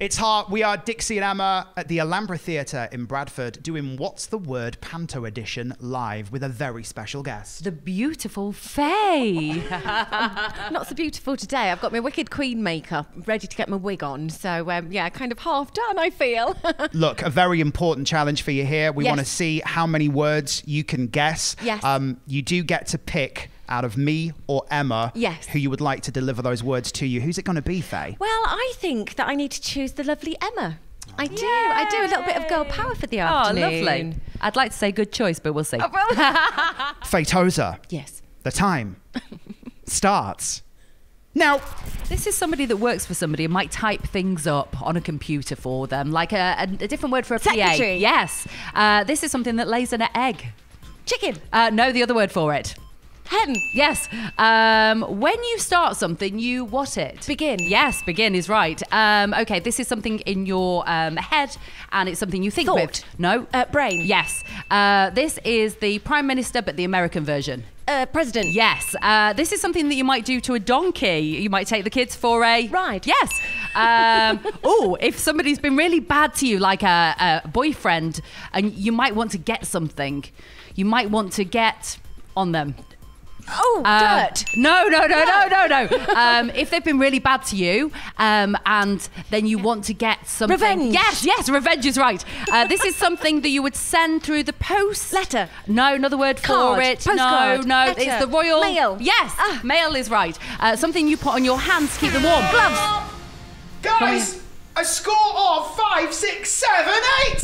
It's hard. We are Dixie and Emma at the Alhambra Theatre in Bradford doing What's the Word Panto Edition live with a very special guest. The beautiful Faye. Not so beautiful today. I've got my wicked queen makeup ready to get my wig on. So, um, yeah, kind of half done, I feel. Look, a very important challenge for you here. We Yes. want to see how many words you can guess. Yes. Um, you do get to pick out of me or Emma Yes. who you would like to deliver those words to you. Who's it going to be, Faye? well, I think that I need to choose the lovely Emma. I do. I do. A little bit of girl power for the afternoon. oh, lovely. I'd like to say good choice, but we'll see. Oh, well, Faye Tozer, yes. the time starts now. This is somebody that works for somebody and might type things up on a computer for them, like a, a, a different word for a PA. Yes. Uh, this is something that lays an egg. Chicken. Uh, no, the other word for it. Hen. Yes. Um, when you start something, you what it? Begin. Yes, begin is right. Um, okay, this is something in your um, head and it's something you think Thought. with. No? Uh, brain. Yes. Uh, this is the Prime Minister, but the American version. Uh, president. Yes. Uh, this is something that you might do to a donkey. You might take the kids for a Ride. Yes. Um, oh, if somebody's been really bad to you, like a, a boyfriend, and you might want to get something, you might want to get on them. Oh, Uh, dirt. No, no, no, no, no, no. Um, if they've been really bad to you, um, and then you want to get something. Revenge. Yes, yes, revenge is right. Uh, this is something that you would send through the post. Letter. No, another word Card. for it. Postcard. No, no, Letter. it's the royal Mail. Yes, Ah. mail is right. Uh, something you put on your hands to keep them warm. Gloves. Guys, a score of five, six, seven, eight.